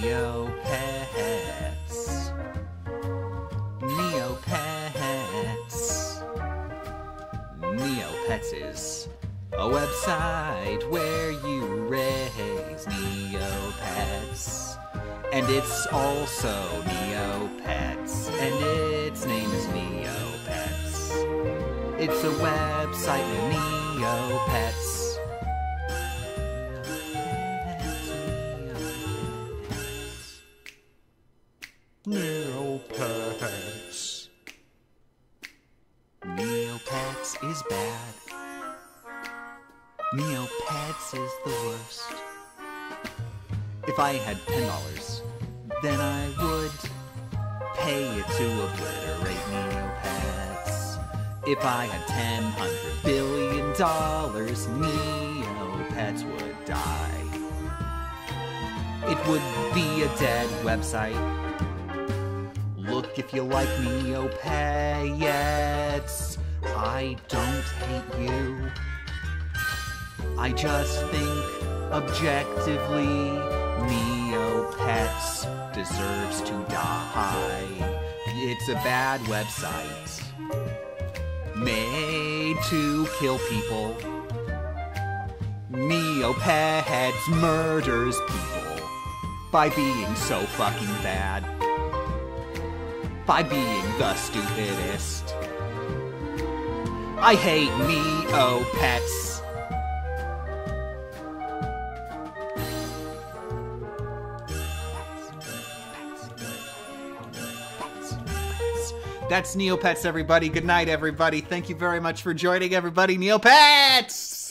Neopets. Neopets. Neopets is a website where you raise Neopets. And it's also Neopets. And its name is Neopets. It's a website Neopets. Neopets. Neopets is bad. Neopets is the worst. If I had ten dollars, then I would pay it to obliterate Neopets. If I had ten hundred billion dollars, Neopets would die. It would be a dead website. Look if you like Neopets. I don't hate you. I just think objectively Neopets deserves to die. It's a bad website made to kill people. Neopets murders people by being so fucking bad. By being the stupidest. I hate Neopets. Oh, That's Neopets, everybody. Good night, everybody. Thank you very much for joining, everybody. Neopets!